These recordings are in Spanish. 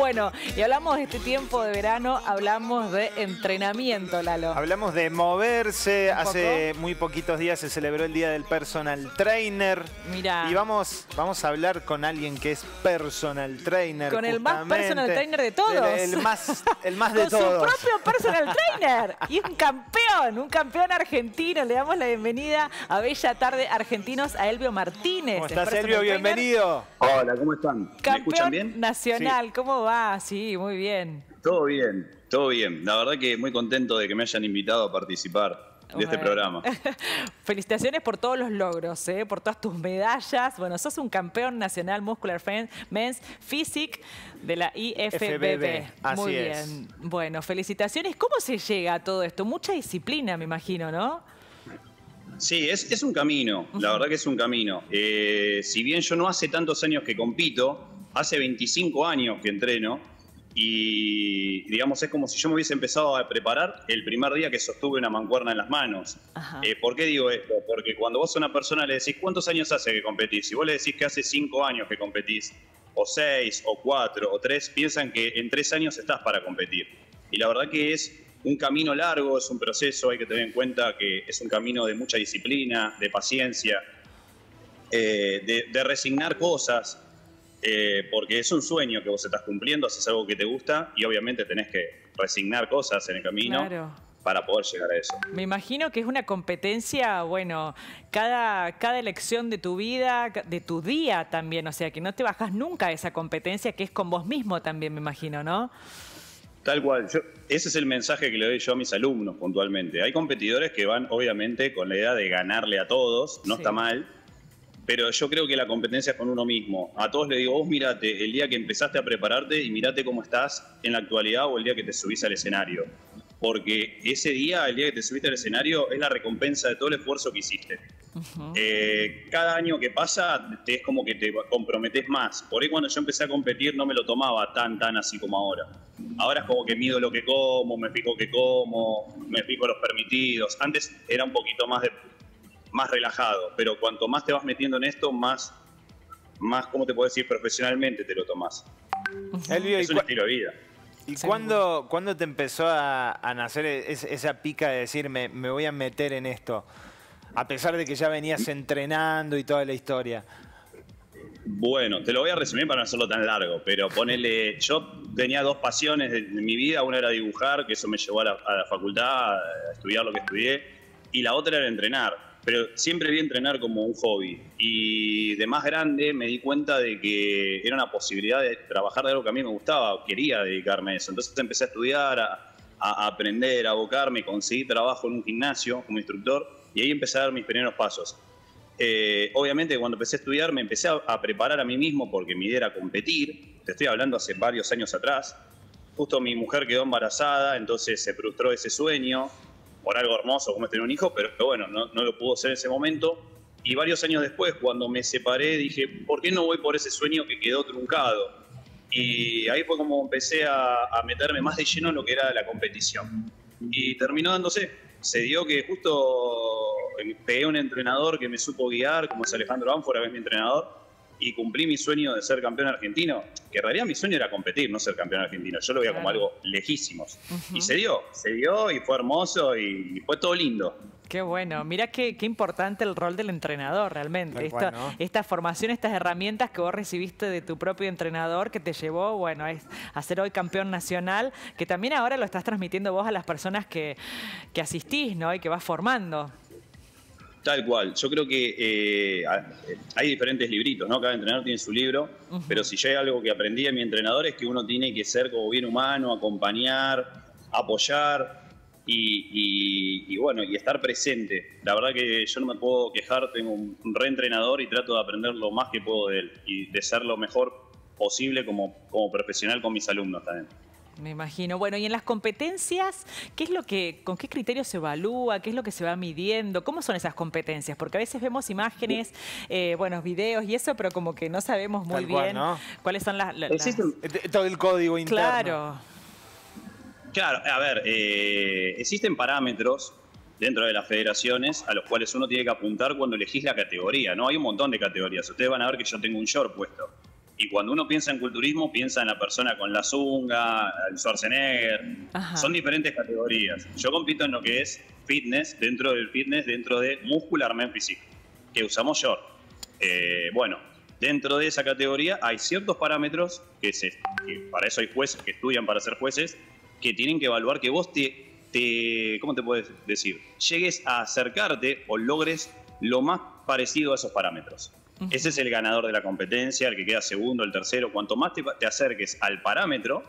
Bueno, y hablamos de este tiempo de verano, hablamos de entrenamiento, Lalo. Hablamos de moverse. Hace muy poquitos días se celebró el Día del Personal Trainer. Mira. Y vamos, vamos a hablar con alguien que es personal trainer. Con el más personal trainer de todos. El, el más, el más de Con su todos. propio personal trainer. Y un campeón, un campeón argentino. Le damos la bienvenida a Bella Tarde Argentinos a Elvio Martínez. ¿Cómo estás, Elvio? trainer. Bienvenido. Hola, ¿cómo están? ¿Me escuchan Campeón bien? nacional, ¿cómo va? Sí, muy bien. Todo bien, todo bien. La verdad que muy contento de que me hayan invitado a participar de este programa. Felicitaciones por todos los logros, ¿eh? por todas tus medallas. Bueno, sos un campeón nacional Muscular Men's Physique de la IFBB. FBB, así Muy es. bien. Bueno, felicitaciones. ¿Cómo se llega a todo esto? Mucha disciplina, me imagino, ¿no? Sí, es, es un camino, la verdad que es un camino. Eh, si bien yo no hace tantos años que compito, hace 25 años que entreno y digamos es como si yo me hubiese empezado a preparar el primer día que sostuve una mancuerna en las manos. Eh, ¿Por qué digo esto? Porque cuando vos a una persona le decís cuántos años hace que competís, y vos le decís que hace 5 años que competís, o 6, o 4, o 3, piensan que en 3 años estás para competir. Y la verdad que es un camino largo, es un proceso, hay que tener en cuenta que es un camino de mucha disciplina, de paciencia, eh, de, de resignar cosas, eh, porque es un sueño que vos estás cumpliendo, haces algo que te gusta y obviamente tenés que resignar cosas en el camino Claro. para poder llegar a eso. Me imagino que es una competencia, bueno, cada, cada elección de tu vida, de tu día también, o sea, que no te bajas nunca de esa competencia que es con vos mismo también, me imagino, ¿no? Tal cual, yo- ese es el mensaje que le doy yo a mis alumnos puntualmente. Hay competidores que van obviamente con la idea de ganarle a todos, no Sí. está mal, pero yo creo que la competencia es con uno mismo. A todos les digo, vos mirate el día que empezaste a prepararte y mirate cómo estás en la actualidad o el día que te subís al escenario. Porque ese día, el día que te subiste al escenario, es la recompensa de todo el esfuerzo que hiciste. Eh, cada año que pasa te es como que te comprometes más. Por ahí cuando yo empecé a competir no me lo tomaba tan, tan así como ahora. Ahora es como que mido lo que como, me fijo que como, me fijo los permitidos. Antes era un poquito más, de, más relajado, pero cuanto más te vas metiendo en esto, más, más ¿cómo te puedo decir? Profesionalmente te lo tomás. Elvio, ¿y, Es un estilo de vida. y cuándo, cuándo te empezó a, a nacer es- esa pica de decir me, me voy a meter en esto? A pesar de que ya venías entrenando y toda la historia. Bueno, te lo voy a resumir para no hacerlo tan largo, pero ponele, yo tenía dos pasiones de, de mi vida, una era dibujar, que eso me llevó a la, a la facultad a estudiar lo que estudié, y la otra era entrenar, pero siempre vi entrenar como un hobby, y de más grande me di cuenta de que era una posibilidad de trabajar de algo que a mí me gustaba, quería dedicarme a eso, entonces empecé a estudiar, a, a aprender, a abocarme, conseguí trabajo en un gimnasio como instructor, y ahí empecé a dar mis primeros pasos. Eh, obviamente cuando empecé a estudiar me empecé a, a preparar a mí mismo porque mi idea era competir. Te estoy hablando hace varios años atrás. Justo mi mujer quedó embarazada, entonces se frustró ese sueño por algo hermoso como es tener un hijo, pero bueno, no, no lo pudo ser en ese momento. Y varios años después, cuando me separé, dije, ¿por qué no voy por ese sueño que quedó truncado? Y ahí fue como empecé a, a meterme más de lleno en lo que era la competición. Y terminó dándose. Se dio que justo pegué a un entrenador que me supo guiar, como es Alejandro Ánfora, que es mi entrenador, y cumplí mi sueño de ser campeón argentino, que en realidad mi sueño era competir, no ser campeón argentino. Yo lo veía como Claro. algo lejísimos. Y se dio, se dio y fue hermoso y fue todo lindo. Qué bueno, mira qué, qué importante el rol del entrenador realmente. Esta, cual, ¿no? esta formación, estas herramientas que vos recibiste de tu propio entrenador que te llevó, bueno, es a ser hoy campeón nacional, que también ahora lo estás transmitiendo vos a las personas que, que asistís, ¿no? Y que vas formando. Tal cual. Yo creo que eh, hay diferentes libritos, ¿no? Cada entrenador tiene su libro, pero si ya hay algo que aprendí de mi entrenador es que uno tiene que ser como bien humano, acompañar, apoyar y, y- y bueno, y estar presente. La verdad que yo no me puedo quejar, tengo un un reentrenador y trato de aprender lo más que puedo de él y de ser lo mejor posible como, como profesional con mis alumnos también. Me imagino. Bueno, y en las competencias, ¿qué es lo que, con qué criterios se evalúa? ¿Qué es lo que se va midiendo? ¿Cómo son esas competencias? Porque a veces vemos imágenes, eh, buenos videos y eso, pero como que no sabemos muy Tal cual, bien ¿no? cuáles son las. Eh, Todo el código interno. Claro. Claro, a ver, eh, existen parámetros dentro de las federaciones a los cuales uno tiene que apuntar cuando elegís la categoría, ¿no? Hay un montón de categorías. Ustedes van a ver que yo tengo un short puesto. Y cuando uno piensa en culturismo, piensa en la persona con la zunga, el Schwarzenegger. Son diferentes categorías. Yo compito en lo que es fitness, dentro del fitness, dentro de muscularmente físico, que usamos short. Eh, bueno, dentro de esa categoría hay ciertos parámetros que, se, para eso hay jueces que estudian para ser jueces, que tienen que evaluar que vos te, te, ¿cómo te puedes decir? Llegues a acercarte o logres lo más parecido a esos parámetros. Ese es el ganador de la competencia, el que queda segundo, el tercero. Cuanto más te, acerques al parámetro,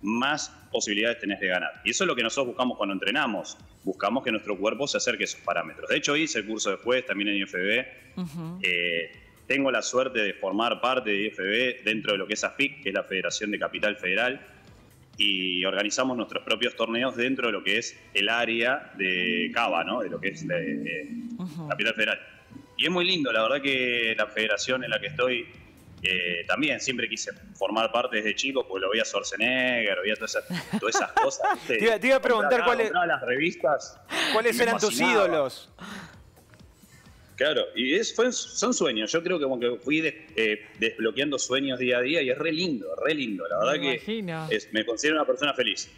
más posibilidades tenés de ganar. Y eso es lo que nosotros buscamos cuando entrenamos. Buscamos que nuestro cuerpo se acerque a esos parámetros. De hecho, hice el curso después, también en IFB. Eh, tengo la suerte de formar parte de IFB dentro de lo que es AFIC, que es la Federación de Capital Federal, y organizamos nuestros propios torneos dentro de lo que es el área de Cava, ¿no? de lo que es Capital Federal. Y es muy lindo, la verdad que la federación en la que estoy eh, también siempre quise formar parte desde chico, porque lo veía Schwarzenegger, veía todas esas, todas esas cosas. te, iba, a preguntar cuáles las revistas. ¿Cuáles eran tus ídolos? Claro, y es, son sueños. Yo creo que como que fui eh, desbloqueando sueños día a día y es re lindo, re lindo. La verdad que me considero una persona feliz.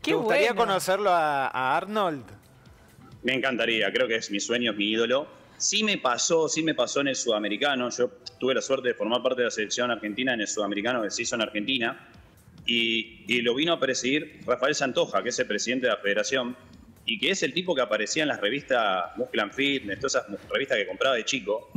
¿Te gustaría conocerlo a Arnold? Me encantaría, creo que es mi sueño, es mi ídolo Sí me pasó, sí me pasó en el sudamericano. Yo tuve la suerte de formar parte de la selección argentina en el sudamericano que se hizo en Argentina. Y, lo vino a presidir Rafael Santoja, que es el presidente de la federación, y que es el tipo que aparecía en las revistas Muscle Fitness, todas esas revistas que compraba de chico.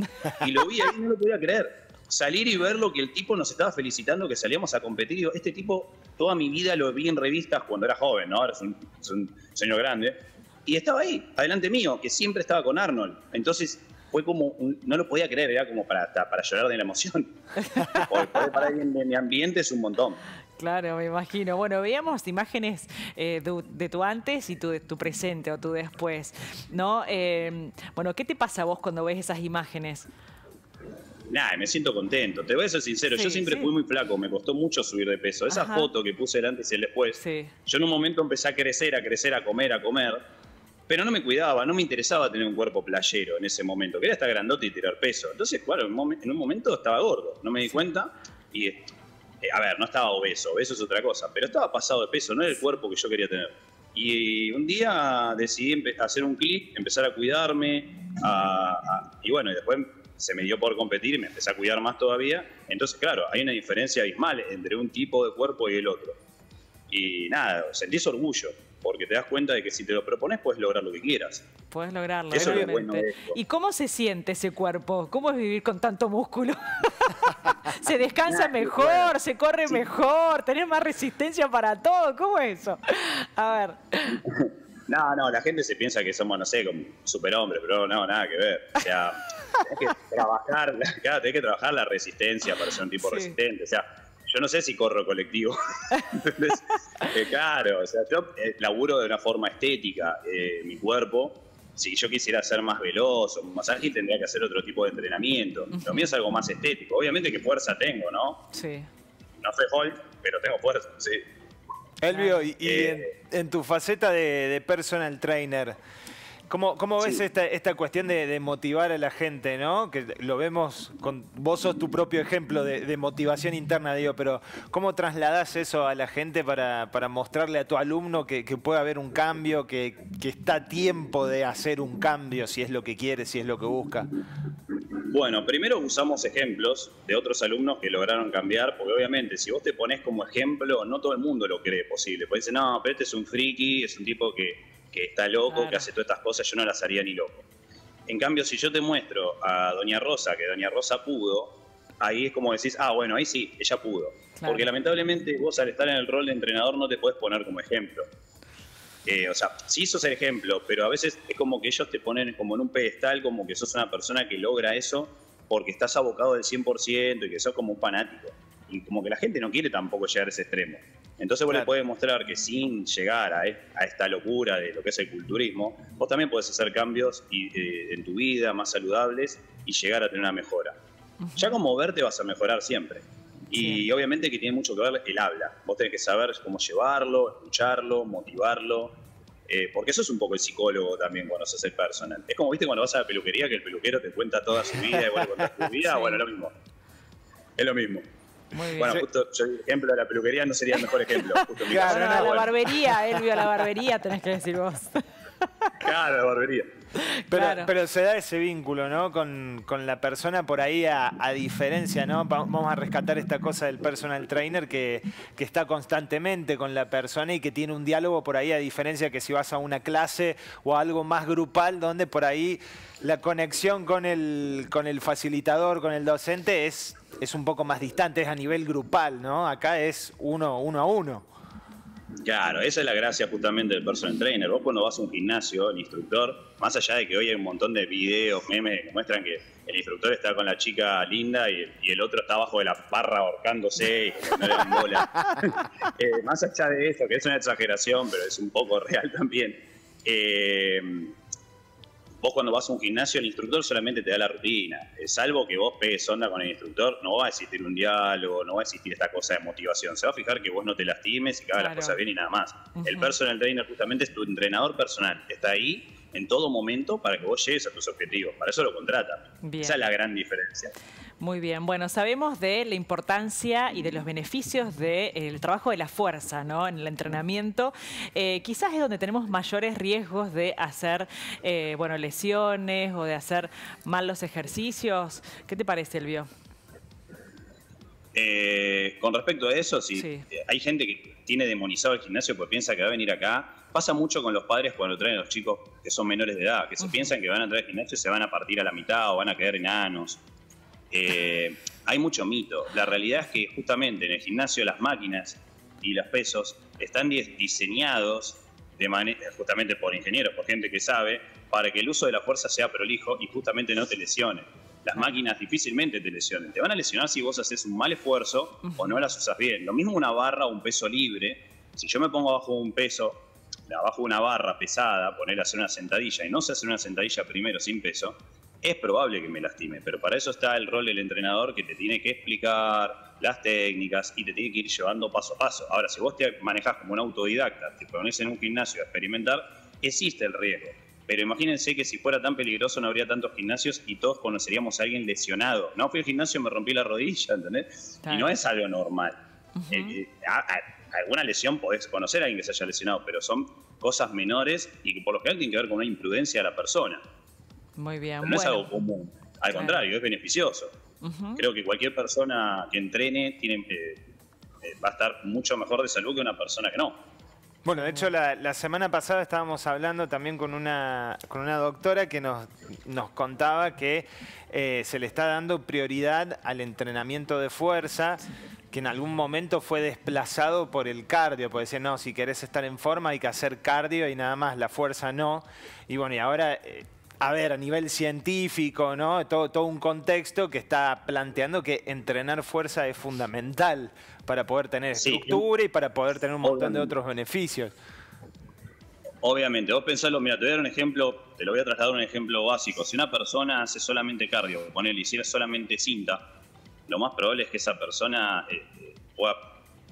Y lo vi ahí y no lo podía creer. Salir y verlo que el tipo nos estaba felicitando que salíamos a competir. Y este tipo, toda mi vida lo vi en revistas cuando era joven, ¿no? Ahora un, es un señor grande y estaba ahí, adelante mío, que siempre estaba con Arnold. Entonces fue como, no lo podía creer, era como para, para llorar de la emoción. Para alguien de mi ambiente es un montón. Claro, me imagino. Bueno, veíamos imágenes eh, de, tu antes y tu, de tu presente o tu después, ¿no? Eh, bueno, ¿qué te pasa a vos cuando ves esas imágenes? Nada, me siento contento. Te voy a ser sincero, yo siempre fui muy flaco, me costó mucho subir de peso. Esa foto que puse el antes y el después, yo en un momento empecé a crecer, a crecer, a comer, a comer pero no me cuidaba, no me interesaba tener un cuerpo playero en ese momento. Quería estar grandote y tirar peso. Entonces, claro, en un momento estaba gordo, no me di cuenta y, eh, a ver, no estaba obeso, obeso es otra cosa, pero estaba pasado de peso, no era el cuerpo que yo quería tener. Y un día decidí hacer un clic, empezar a cuidarme, y bueno, y después se me dio por competir y me empecé a cuidar más todavía. Entonces, claro, hay una diferencia abismal entre un tipo de cuerpo y el otro. Y nada, sentís orgullo porque te das cuenta de que si te lo propones puedes lograr lo que quieras. Puedes lograrlo, Eso es bueno ¿Y cómo se siente ese cuerpo? ¿Cómo es vivir con tanto músculo? ¿Se descansa mejor? ¿Se corre mejor? ¿Tenés más resistencia para todo? ¿Cómo es eso? A ver. No, no, la gente se piensa que somos, no sé, como superhombres, pero no, nada que ver. O sea, tenés que trabajar, claro, tenés que trabajar la resistencia para ser un tipo resistente. O sea, yo no sé si corro colectivo. Eh, claro, o sea, yo eh, laburo de una forma estética eh, mi cuerpo. Si yo quisiera ser más veloz o más ágil, tendría que hacer otro tipo de entrenamiento. Lo mío es algo más estético. Obviamente que fuerza tengo, ¿no? Sí. No soy Hulk, pero tengo fuerza, sí. Elvio, y, en, tu faceta de personal trainer, ¿Cómo, cómo ves esta, esta, cuestión de, motivar a la gente, ¿no? Que lo vemos, con, vos sos tu propio ejemplo de, motivación interna, digo, pero ¿cómo trasladás eso a la gente para, para mostrarle a tu alumno que, puede haber un cambio, que, que, está a tiempo de hacer un cambio si es lo que quiere, si es lo que busca? Bueno, primero usamos ejemplos de otros alumnos que lograron cambiar, porque obviamente si vos te pones como ejemplo, no todo el mundo lo cree posible. Puede decir, no, pero este es un friki, es un tipo que que está loco, que hace todas estas cosas, yo no las haría ni loco. En cambio, si yo te muestro a Doña Rosa que Doña Rosa pudo, ahí es como decís, ah, bueno, ahí sí, ella pudo. Porque lamentablemente vos al estar en el rol de entrenador no te puedes poner como ejemplo. Eh, o sea, sí sos el ejemplo, pero a veces es como que ellos te ponen como en un pedestal, como que sos una persona que logra eso porque estás abocado del 100% y que sos como un fanático. Y como que la gente no quiere tampoco llegar a ese extremo. Entonces vos le podés mostrar que sin llegar a, esta locura de lo que es el culturismo, vos también podés hacer cambios eh, en tu vida más saludables y llegar a tener una mejora. Ya como verte vas a mejorar siempre. Y obviamente que tiene mucho que ver el habla. Vos tenés que saber cómo llevarlo, escucharlo, motivarlo. Eh, porque eso es un poco el psicólogo también cuando se hace el personal. Es como, viste, cuando vas a la peluquería que el peluquero te cuenta toda su vida le contás tu vida. Bueno, es lo mismo. Es lo mismo. Bueno, justo yo el ejemplo de la peluquería no sería el mejor ejemplo. claro, a la barbería, Elvio, a la barbería tenés que decir vos. Claro, la barbería. Pero, se da ese vínculo, ¿no? Con, la persona por ahí a, diferencia, ¿no? Vamos a rescatar esta cosa del personal trainer que, que, está constantemente con la persona y que tiene un diálogo por ahí a diferencia que si vas a una clase o algo más grupal donde por ahí la conexión con el, con el facilitador, con el docente es, es un poco más distante, es a nivel grupal, ¿no? Acá es uno, uno a uno. Claro, esa es la gracia justamente del personal trainer. Vos cuando vas a un gimnasio, el instructor, más allá de que hoy hay un montón de videos, memes que muestran que el instructor está con la chica linda y, el otro está abajo de la barra ahorcándose y no le dan bola. Eh, más allá de eso, que es una exageración, pero es un poco real también. Eh, Vos cuando vas a un gimnasio, el instructor solamente te da la rutina. Salvo que vos pegues onda con el instructor, no va a existir un diálogo, no va a existir esta cosa de motivación. Se va a fijar que vos no te lastimes y que hagas las cosas bien y nada más. El personal trainer justamente es tu entrenador personal. Está ahí en todo momento para que vos llegues a tus objetivos. Para eso lo contrata. Esa es la gran diferencia. Muy bien, bueno, sabemos de la importancia y de los beneficios del trabajo de la fuerza ¿no? en el entrenamiento. Eh, quizás es donde tenemos mayores riesgos de hacer eh, bueno, lesiones o de hacer mal los ejercicios. ¿Qué te parece, Elvio? Eh, con respecto a eso, sí, hay gente que tiene demonizado el gimnasio porque piensa que va a venir acá. Pasa mucho con los padres cuando traen a los chicos que son menores de edad, que se piensan que van a entrar al gimnasio y se van a partir a la mitad o van a quedar enanos. Eh, hay mucho mito. La realidad es que justamente en el gimnasio las máquinas y los pesos están diseñados de justamente por ingenieros, por gente que sabe, para que el uso de la fuerza sea prolijo y justamente no te lesione. Las máquinas difícilmente te lesionen. Te van a lesionar si vos haces un mal esfuerzo o no las usas bien. Lo mismo una barra o un peso libre. Si yo me pongo abajo un peso, abajo una barra pesada, poner a hacer una sentadilla y no se hace una sentadilla primero sin peso, es probable que me lastime, pero para eso está el rol del entrenador que te tiene que explicar las técnicas y te tiene que ir llevando paso a paso. Ahora, si vos te manejás como un autodidacta, te pones en un gimnasio a experimentar, existe el riesgo. Pero imagínense que si fuera tan peligroso no habría tantos gimnasios y todos conoceríamos a alguien lesionado. No fui al gimnasio, me rompí la rodilla, ¿entendés? Y no es algo normal. Eh, eh, alguna lesión podés conocer a alguien que se haya lesionado, pero son cosas menores y que por lo general tienen que ver con una imprudencia de la persona. Muy bien. no es algo común. Al contrario, es beneficioso. Creo que cualquier persona que entrene tiene, eh, eh, va a estar mucho mejor de salud que una persona que no. Bueno, de hecho la, semana pasada estábamos hablando también con una, con una doctora que nos, nos contaba que eh, se le está dando prioridad al entrenamiento de fuerza, que en algún momento fue desplazado por el cardio, porque decía, no, si querés estar en forma hay que hacer cardio y nada más, la fuerza no. Y bueno, y ahora a ver, a nivel científico, ¿no? Todo, todo un contexto que está planteando que entrenar fuerza es fundamental para poder tener estructura y para poder tener un montón de otros beneficios. Obviamente, vos pensalo, mira, te voy a dar un ejemplo, te lo voy a trasladar un ejemplo básico. Si una persona hace solamente cardio, ponerle, hiciera solamente cinta, lo más probable es que esa persona eh, pueda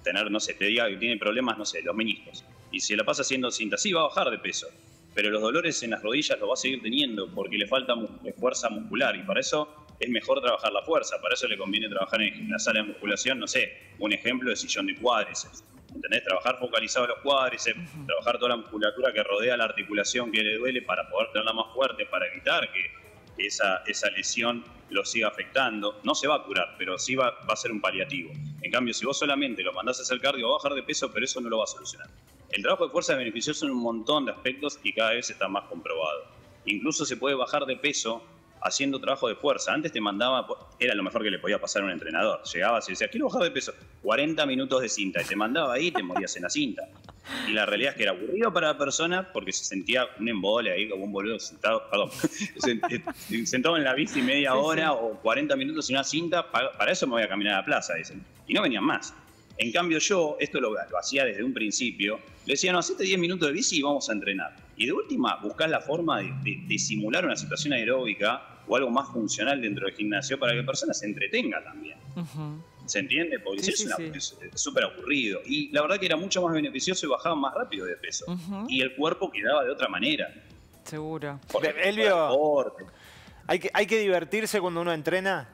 tener, no sé, te diga que tiene problemas, no sé, los meniscos. Y si la pasa haciendo cinta, sí, va a bajar de peso pero los dolores en las rodillas los va a seguir teniendo porque le falta fuerza muscular y para eso es mejor trabajar la fuerza, para eso le conviene trabajar en la sala de musculación, no sé, un ejemplo de sillón de cuádriceps. ¿Entendés? Trabajar focalizado los cuádriceps, trabajar toda la musculatura que rodea la articulación que le duele para poder tenerla más fuerte, para evitar que, esa, esa lesión lo siga afectando. No se va a curar, pero sí va, va a ser un paliativo. En cambio, si vos solamente lo mandás a hacer cardio, va a bajar de peso, pero eso no lo va a solucionar. El trabajo de fuerza es beneficioso en un montón de aspectos y cada vez está más comprobado. Incluso se puede bajar de peso haciendo trabajo de fuerza. Antes te mandaba, era lo mejor que le podía pasar a un entrenador. Llegabas y decías, quiero bajar de peso. 40 minutos de cinta. Y te mandaba ahí y te morías en la cinta. Y la realidad es que era aburrido para la persona porque se sentía un embole ahí, como un boludo sentado, perdón, sentado en la bici media hora o 40 minutos en una cinta. Para eso me voy a caminar a la plaza, dicen. Y no venían más. En cambio yo, esto lo, hacía desde un principio, le decía, no, hacete 10 minutos de bici y vamos a entrenar. Y de última, buscar la forma de, simular una situación aeróbica o algo más funcional dentro del gimnasio para que la persona se entretenga también. ¿Se entiende? Porque es súper aburrido. Y la verdad que era mucho más beneficioso y bajaba más rápido de peso. Y el cuerpo quedaba de otra manera. Seguro. Elvio, ¿hay que, ¿hay que divertirse cuando uno entrena?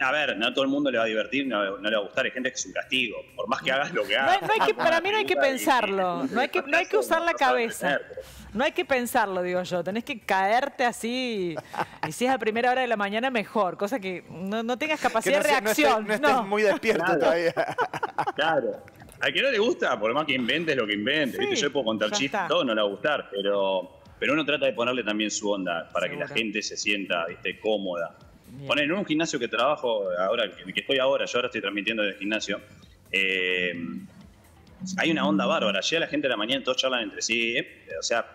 A ver, no a todo el mundo le va a divertir, no, no le va a gustar. Hay gente que es un castigo. Por más que hagas lo que hagas. no hay que- para mí no hay que pensarlo, no hay que, no hay que usar la cabeza. No hay que pensarlo, digo yo. Tenés que caerte así. Y si es a primera hora de la mañana, mejor. Cosa que no, no tengas Que capacidad no, de se- no estés- reacción. no estés no. muy despierto Claro. todavía. Claro. Al que no le gusta, por más que inventes lo que inventes, Sí, ¿viste? yo puedo contar chistes, todo no le va a gustar, pero, pero uno trata de ponerle también su onda para que la gente se sienta ¿viste? cómoda. Poner en un gimnasio que trabajo, ahora que que estoy ahora, yo ahora estoy transmitiendo desde el gimnasio, eh, hay una onda bárbara. Llega la gente a la mañana, todos charlan entre sí, eh, o sea,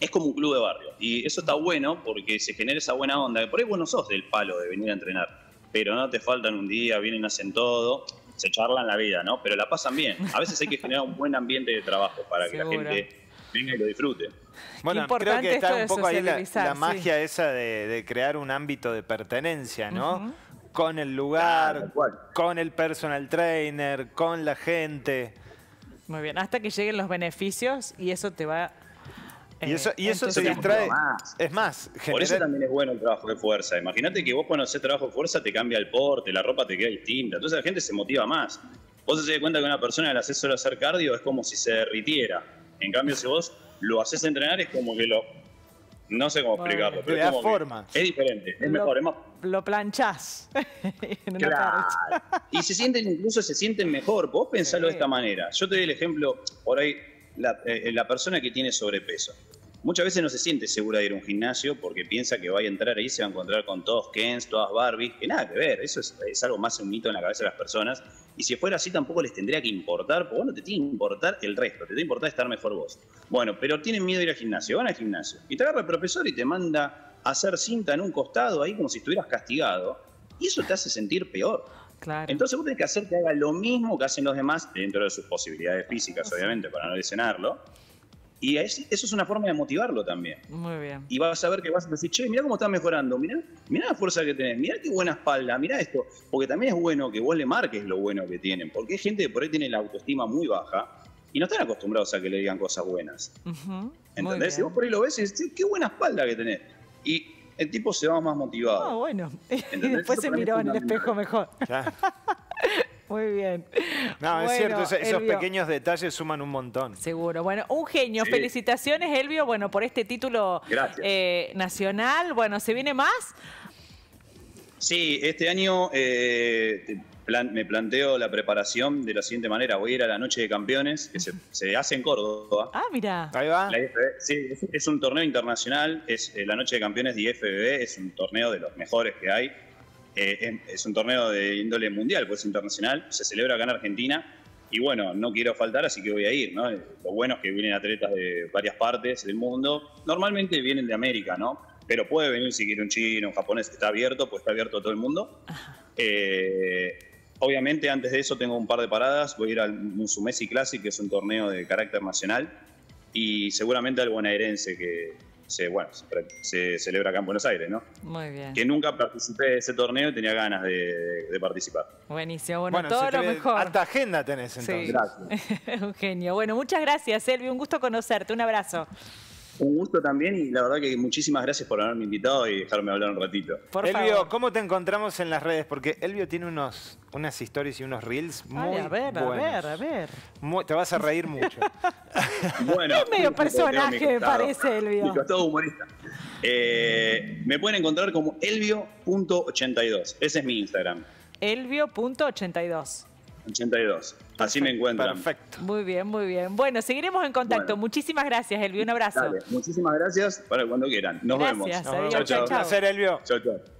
es como un club de barrio. Y eso está bueno porque se genera esa buena onda. Por ahí vos no sos del palo de venir a entrenar, pero no te faltan un día, vienen, hacen todo, se charlan la vida, ¿no? Pero la pasan bien. A veces hay que generar un buen ambiente de trabajo para que Seguro. la gente venga y lo disfrute. Bueno, creo que está un poco ahí la, socializar, la sí. magia esa de, de crear un ámbito de pertenencia, ¿no? Con el lugar, con el personal trainer, con la gente. Muy bien. Hasta que lleguen los beneficios y eso te va. Y eh, eso, y eso te distrae. Más. Es más, Por eso también es bueno el trabajo de fuerza. Imagínate que vos cuando haces trabajo de fuerza te cambia el porte, la ropa te queda distinta. Entonces la gente se motiva más. Vos se da cuenta que una persona que le haces solo hacer cardio es como si se derritiera. En cambio, si vos lo haces entrenar es como que lo... No sé cómo Bueno. explicarlo, pero Le es como forma. Es diferente, es Lo- mejor, es más... Lo planchás. en Claro. Y se sienten, incluso se sienten mejor. Vos pensalo de esta manera. Yo te doy el ejemplo, por ahí, la, eh, la persona que tiene sobrepeso. Muchas veces no se siente segura de ir a un gimnasio porque piensa que va a entrar ahí y se va a encontrar con todos Kens, todas Barbies, que nada que ver. Eso es, es algo más un mito en la cabeza de las personas. Y si fuera así, tampoco les tendría que importar, porque no te tiene que importar el resto, te tiene que importar estar mejor vos. Bueno, pero tienen miedo de ir al gimnasio, van al gimnasio. Y te agarra el profesor y te manda a hacer cinta en un costado ahí como si estuvieras castigado. Y eso te hace sentir peor. Claro. Entonces vos tenés que hacer que haga lo mismo que hacen los demás, dentro de sus posibilidades físicas, obviamente, para no lesionarlo. Y es- eso es una forma de motivarlo también. Muy bien. Y vas a ver que vas a decir, che, mirá cómo estás mejorando, mirá, mirá la fuerza que tenés, mirá qué buena espalda, mirá esto. Porque también es bueno que vos le marques lo bueno que tienen, porque hay gente que por ahí tiene la autoestima muy baja y no están acostumbrados a que le digan cosas buenas. Ujú. Muy ¿Entendés? Si bien. vos por ahí lo ves y decís, qué buena espalda que tenés. Y el tipo se va más motivado. Ah, bueno. y después se miró en el espejo mejor. Muy bien. No, es cierto, esos, pequeños detalles suman un montón. Seguro. Bueno, un genio. Sí. Felicitaciones, Elvio, bueno, por este título eh, nacional. Bueno, ¿se viene más? Sí, este año eh, plan- me planteo la preparación de la siguiente manera. Voy a ir a la Noche de Campeones, que se, se hace en Córdoba. Ah, mira. Ahí va. Sí, es, es un torneo internacional, es eh, la Noche de Campeones de IFBB, es un torneo de los mejores que hay. Eh, es, es un torneo de índole mundial, pues internacional, se celebra acá en Argentina. Y bueno, no quiero faltar, así que voy a ir, ¿no? Lo bueno es que vienen atletas de varias partes del mundo. Normalmente vienen de América, ¿no? Pero puede venir si quiere un chino, un japonés, está abierto, pues está abierto a todo el mundo. Eh, obviamente, antes de eso tengo un par de paradas. Voy a ir al Musumesi Classic, que es un torneo de carácter nacional, y seguramente al bonaerense, que se, bueno, se, se celebra acá en Buenos Aires, ¿no? Muy bien. Que nunca participé de ese torneo y tenía ganas de, de participar. Buenísimo. Bueno, Bueno, todo lo mejor. Alta agenda tenés Sí. entonces. Gracias. un genio. Bueno, muchas gracias, Elvio. Un gusto conocerte. Un abrazo. Un gusto también y la verdad que muchísimas gracias por haberme invitado y dejarme hablar un ratito. Por Elvio, favor. ¿cómo te encontramos en las redes? Porque Elvio tiene unos, unas stories y unos reels muy Ay, a ver, a ver, a ver. Muy- te vas a reír mucho. Bueno, Es medio personaje, me parece, Elvio. Mi costado humorista. Eh, me pueden encontrar como elvio.82. Ese es mi Instagram. Elvio.82. 82. Así me encuentran. Perfecto. Muy bien, muy bien. Bueno, seguiremos en contacto. Bueno. Muchísimas gracias, Elvio. Un abrazo. Dale, muchísimas gracias para cuando quieran. Nos Gracias, vemos. Adiós, vemos. chao, Un chao. placer, Elvio. Chao, chao.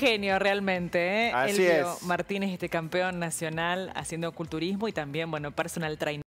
Genio realmente, ¿eh? Así Elvio es. Martínez, este campeón nacional haciendo culturismo y también, bueno, personal trainer.